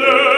mi